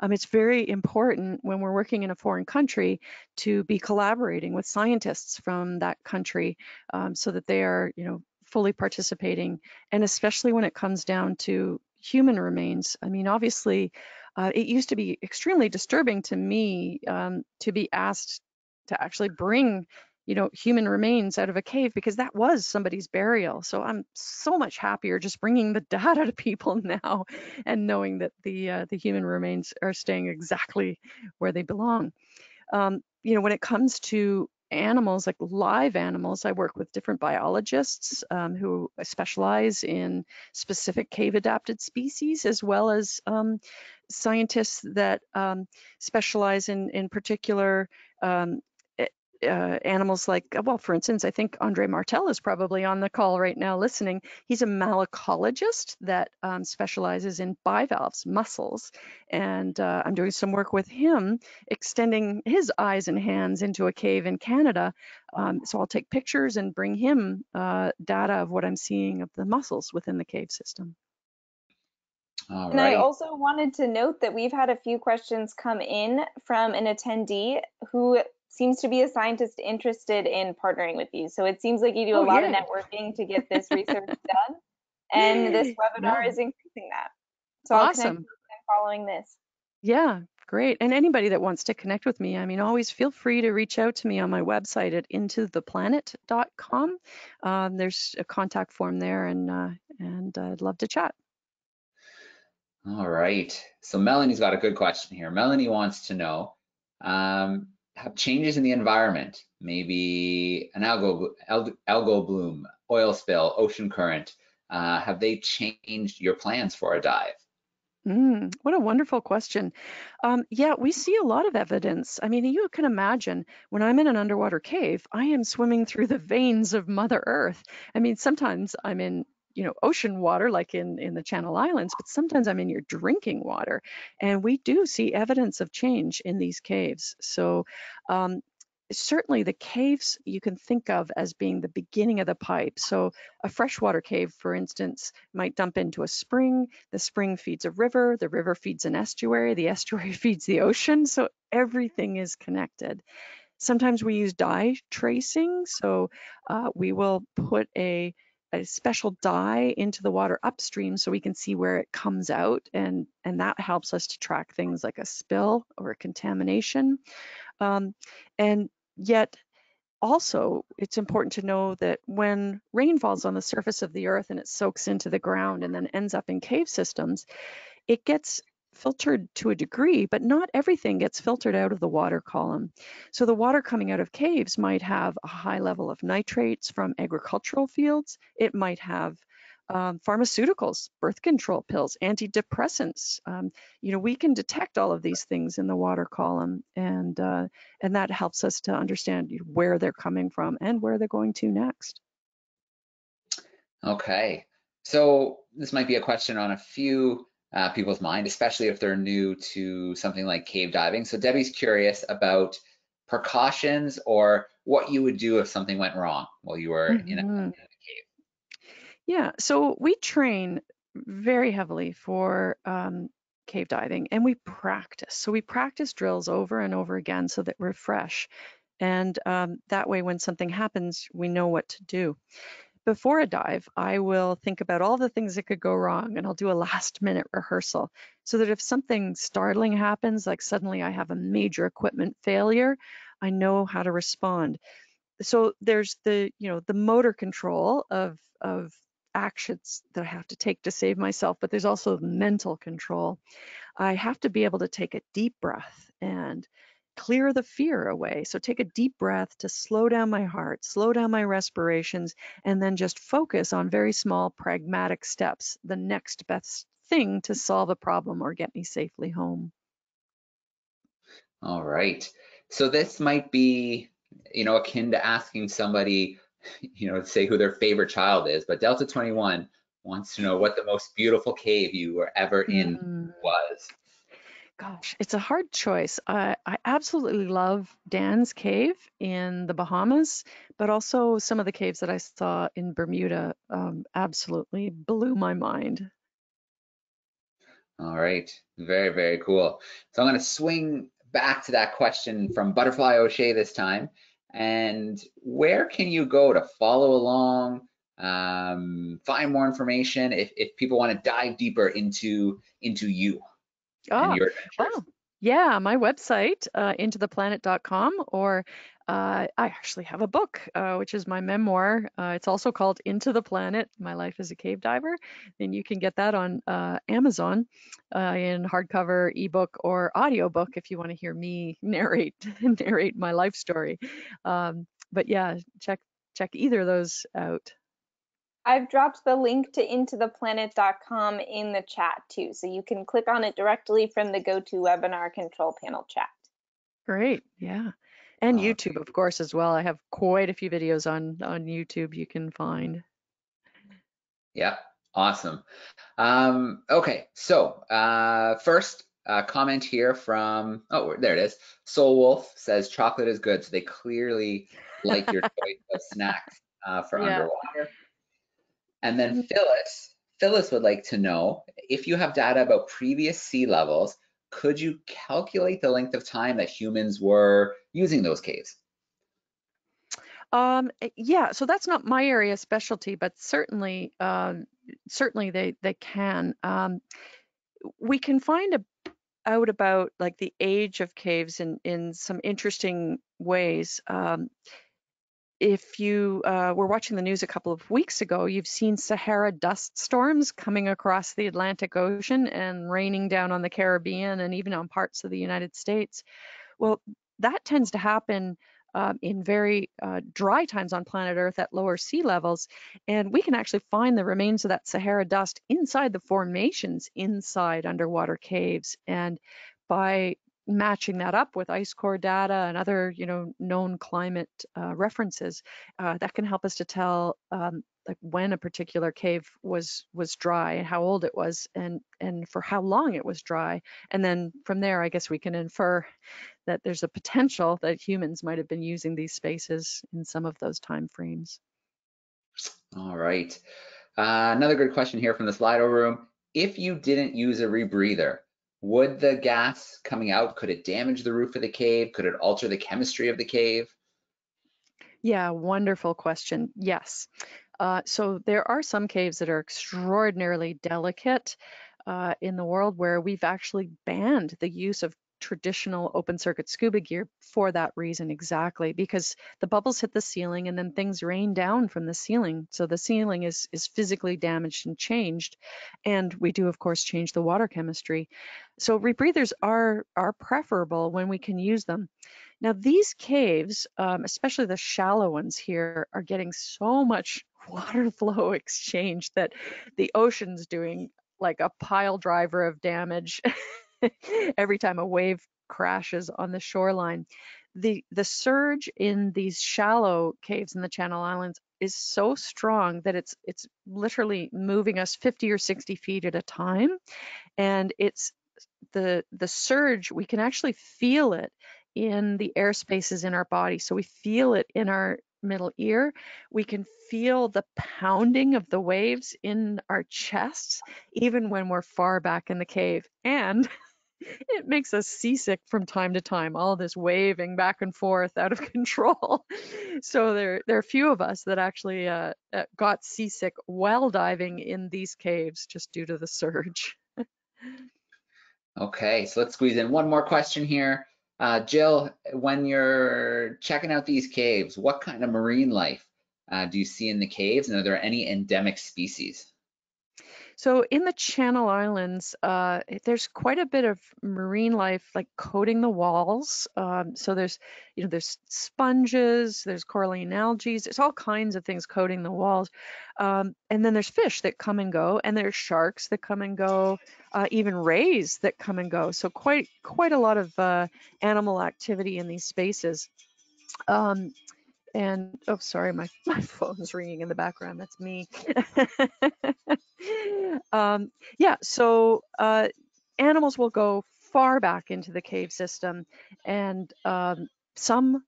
Um, it's very important when we're working in a foreign country to be collaborating with scientists from that country um, so that they are, you know, fully participating. And especially when it comes down to human remains. I mean, obviously, uh, it used to be extremely disturbing to me um, to be asked to actually bring you know, human remains out of a cave because that was somebody's burial. So I'm so much happier just bringing the (laughs) data to people now and knowing that the uh, the human remains are staying exactly where they belong. Um, you know, when it comes to animals, like live animals, I work with different biologists um, who specialize in specific cave adapted species, as well as um, scientists that um, specialize in, in particular um, uh, animals like, uh, well, for instance, I think Andre Martel is probably on the call right now listening. He's a malacologist that um, specializes in bivalves, mussels, and uh, I'm doing some work with him, extending his eyes and hands into a cave in Canada. Um, so I'll take pictures and bring him uh, data of what I'm seeing of the mussels within the cave system. All And I also wanted to note that we've had a few questions come in from an attendee who seems to be a scientist interested in partnering with you. So it seems like you do a Oh, lot of networking to get this (laughs) research done. And this webinar Yeah. is increasing that. So I'll connect Awesome. with them following this. Yeah, great. And anybody that wants to connect with me, I mean, always feel free to reach out to me on my website at intotheplanet.com. Um, there's a contact form there, and uh, and I'd love to chat. All right. So Melanie's got a good question here. Melanie wants to know, um, have changes in the environment, maybe an algal, algal bloom, oil spill, ocean current, uh, have they changed your plans for a dive? Mm, what a wonderful question. Um, yeah, we see a lot of evidence. I mean, you can imagine when I'm in an underwater cave, I am swimming through the veins of Mother Earth. I mean, sometimes I'm in, you know, ocean water like in in the Channel Islands, but sometimes I'm in your drinking water, and we do see evidence of change in these caves. So, um, certainly the caves you can think of as being the beginning of the pipe. So, a freshwater cave, for instance, might dump into a spring. The spring feeds a river. The river feeds an estuary. The (laughs) estuary feeds the ocean. So, everything is connected. Sometimes we use dye tracing. So, uh, we will put a a special dye into the water upstream so we can see where it comes out and and that helps us to track things like a spill or a contamination. Um, and yet also it's important to know that when rain falls on the surface of the earth and it soaks into the ground and then ends up in cave systems it gets filtered to a degree but not everything gets filtered out of the water column so the water coming out of caves might have a high level of nitrates from agricultural fields it might have um, pharmaceuticals, birth control pills, antidepressants. Um, you know, we can detect all of these things in the water column, and uh, and that helps us to understand where they're coming from and where they're going to next. Okay. So this might be a question on a few uh, people's mind, especially if they're new to something like cave diving. So Debbie's curious about precautions or what you would do if something went wrong while you were in, a, Mhm. in a cave. Yeah, so we train very heavily for um, cave diving and we practice. So we practice drills over and over again so that we're fresh. And um, that way, when something happens, we know what to do. Before a dive, I will think about all the things that could go wrong and I'll do a (laughs) last minute rehearsal so that if something startling happens, like suddenly I have a major equipment failure, I know how to respond so there's the you know the motor control of of actions that I have to take to save myself, but there's also mental control. I have to be able to take a deep breath and clear the fear away. So take a deep breath to slow down my heart, slow down my respirations, and then just focus on very small pragmatic steps, the next best thing to solve a problem or get me safely home. All right. So this might be, you know, akin to asking somebody, you know, say who their favorite child is, but Delta 21 wants to know what the most beautiful cave you were ever in Mm. was. Gosh, it's a hard choice. I, I absolutely love Dan's Cave in the Bahamas, but also some of the caves that I saw in Bermuda um, absolutely blew my mind. All right. Very, very cool. So I'm going to swing back to that question from Butterfly O'Shea this time. And where can you go to follow along, um, find more information if, if people want to dive deeper into into you And your adventures? wow. Yeah, my website, uh, intotheplanet.com, or uh, I actually have a book, uh, which is my memoir. Uh, it's also called Into the Planet My Life as a Cave Diver. And you can get that on uh, Amazon uh, in hardcover, ebook, or audiobook if you want to hear me (laughs) narrate narrate my life story. Um, but yeah, check check either of those out. I've dropped the link to intotheplanet.com in the chat too, so you can click on it directly from the GoToWebinar control panel chat. Great, yeah. And Uh, YouTube, of course, as well. I have quite a few videos on on YouTube you can find. Yeah, awesome. Um, okay, so uh, first uh, comment here from, oh, there it is. Soul Wolf says chocolate is good. So they clearly like your (laughs) choice of snacks uh, for Yeah. underwater. And then Phyllis, Phyllis would like to know if you have data about previous sea levels, could you calculate the length of time that humans were using those caves? Um, eh, yeah, so that's not my area of specialty, but certainly, um, certainly they they can. Um, we can find a, out about like the age of caves in in some interesting ways. Um, if you uh, were watching the news a couple of weeks ago, you've seen Sahara dust storms coming across the Atlantic Ocean and raining down on the Caribbean and even on parts of the United States. Well, that tends to happen um, in very uh, dry times on planet Earth at lower sea levels. And we can actually find the remains of that Sahara dust inside the formations inside underwater caves. And by matching that up with ice core data and other, you know, known climate uh, references, uh, that can help us to tell um, like when a particular cave was was dry and how old it was and and for how long it was dry. And then from there, I guess we can infer that there's a potential that humans might have been using these spaces in some of those time frames. All right. Uh, another good question here from the Slido room. If you didn't use a rebreather, would the gas coming out, could it damage the roof of the cave? Could it alter the chemistry of the cave? Yeah, wonderful question. Yes. Uh, so there are some caves that are extraordinarily delicate uh, in the world where we've actually banned the use of traditional open circuit scuba gear for that reason exactly because the bubbles hit the ceiling and then things rain down from the ceiling so the ceiling is is physically damaged and changed and we do of course change the water chemistry. So rebreathers are are preferable when we can use them. Now these caves um, especially the shallow ones here are getting so much (laughs) water flow exchange that the ocean's doing like a pile driver of damage (laughs) (laughs) every time a wave crashes on the shoreline. The the surge in these shallow caves in the Channel Islands is so strong that it's it's literally moving us 50 or 60 feet at a time. And it's the the surge, we can actually feel it in the air spaces in our body. So we feel it in our middle ear. We can feel the pounding of the waves in our chests, even when we're far back in the cave. And (laughs) it makes us seasick from time to time, all this waving back and forth out of (laughs) control. so there, there are a few of us that actually uh, uh, got seasick while diving in these caves just due to the surge. Okay, so let's squeeze in one more question here. Uh, Jill, when you're checking out these caves, what kind of marine life uh, do you see in the caves, and are there any endemic species? So in the Channel Islands, uh, there's quite a bit of marine life, like coating the walls. Um, so there's, you know, there's sponges, there's coralline algae, there's all kinds of things coating the walls. Um, and then there's fish that come and go, and there's sharks that come and go, uh, even rays that come and go. So quite quite a lot of uh, animal activity in these spaces. Um, and oh sorry my (laughs) my phone's ringing in the background that's me. (laughs) Um yeah so uh animals will go far back into the cave system and um some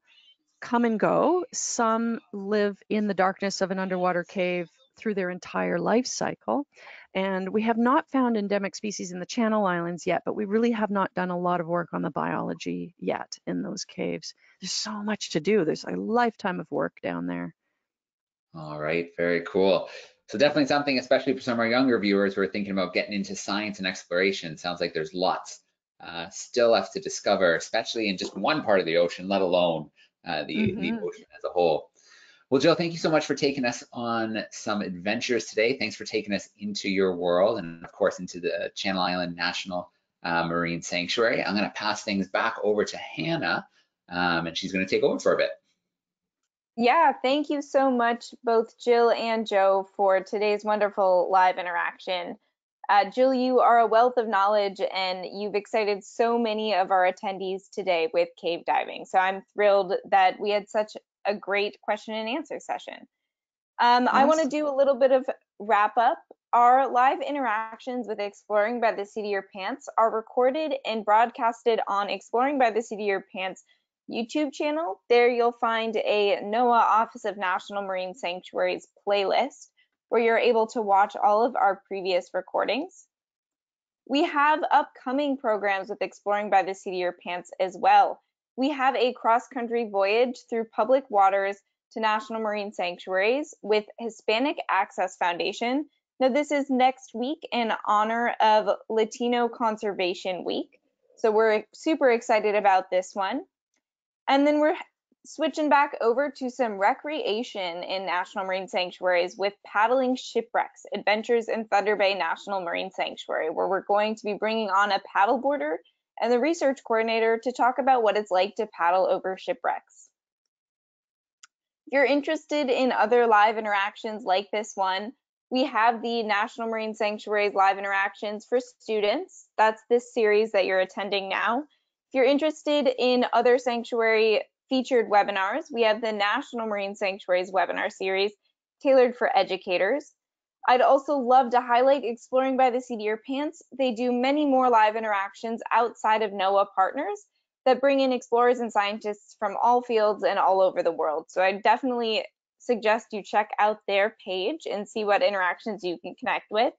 come and go some live in the darkness of an underwater cave through their entire life cycle and we have not found endemic species in the channel islands yet but we really have not done a lot of work on the biology yet in those caves there's so much to do. There's a lifetime of work down there. All right, very cool. So definitely something, especially for some of our younger viewers who are thinking about getting into science and exploration. Sounds like there's lots uh, still left to discover, especially in just one part of the ocean, let alone uh, the, the Mhm. ocean as a whole. Well, Jill, thank you so much for taking us on some adventures today. Thanks for taking us into your world and, of course, into the Channel Island National uh, Marine Sanctuary. I'm going to pass things back over to Hannah, um, and she's going to take over for a bit. Yeah, thank you so much, both Jill and Joe, for today's wonderful live interaction. Uh, Jill, you are a wealth of knowledge and you've excited so many of our attendees today with cave diving. So I'm thrilled that we had such a great question and answer session. Um, I want to do a little bit of wrap up. Our live interactions with Exploring by the Seat of Your Pants are recorded and broadcasted on Exploring by the Seat of Your Pants YouTube channel. There you'll find a NOAA Office of National Marine Sanctuaries playlist where you're able to watch all of our previous recordings. We have upcoming programs with Exploring by the Seat of Your Pants as well. We have a cross-country voyage through public waters to national marine sanctuaries with Hispanic Access Foundation. Now, this is next week in honor of Latino Conservation Week. So we're super excited about this one. And then we're switching back over to some recreation in national marine sanctuaries with paddling shipwrecks, adventures in Thunder Bay National Marine Sanctuary, where we're going to be bringing on a paddleboarder and the research coordinator to talk about what it's like to paddle over shipwrecks. If you're interested in other live interactions like this one, we have the National Marine Sanctuaries live interactions for students. That's this series that you're attending now. If you're interested in other sanctuary featured webinars, we have the National Marine Sanctuaries webinar series tailored for educators. I'd also love to highlight Exploring by the Seat of Your Pants. They do many more live interactions outside of NOAA partners that bring in explorers and scientists from all fields and all over the world. So I definitely suggest you check out their page and see what interactions you can connect with.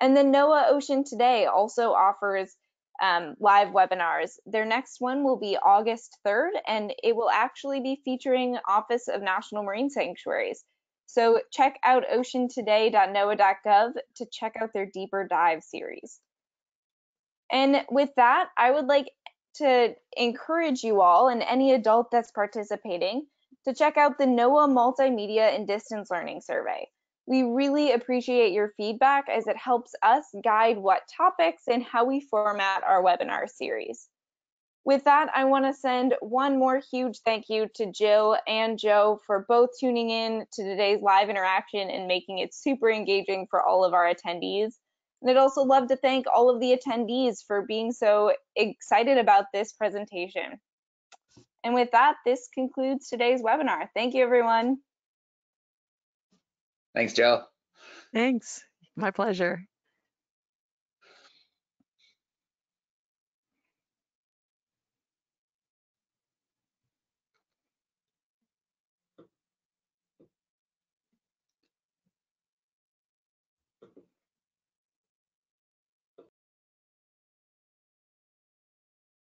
And then NOAA Ocean Today also offers um, live webinars. Their next one will be August 3rd, and it will actually be featuring Office of National Marine Sanctuaries. So check out oceantoday.noaa.gov to check out their deeper dive series. And with that, I would like to encourage you all and any adult that's participating to check out the NOAA Multimedia and Distance Learning Survey. We really appreciate your feedback as it helps us guide what topics and how we format our webinar series. With that, I want to send one more huge thank you to Jill and Joe for both tuning in to today's live interaction and making it super engaging for all of our attendees. And I'd also love to thank all of the attendees for being so excited about this presentation. And with that, this concludes today's webinar. Thank you, everyone. Thanks, Jill. Thanks. My pleasure.